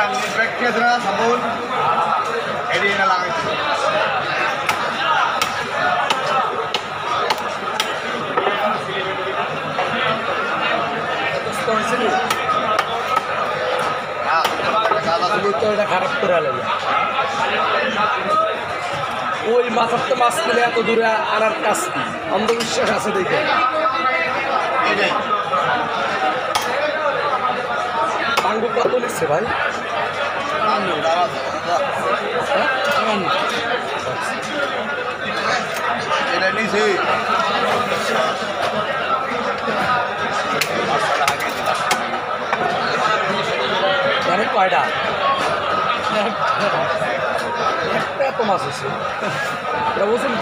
Yang pakai sana sabun. Ini kata এটা খারাপ করে ওই মাথার তো মাছ কিনে এত দূরে আনার কাজ কি অন্ধবিশ্বাস আছে দেখে ini. পাঙ্গু কত নিচ্ছে ভাই কয়টা একটা এত মাছ আছে এটা ওজন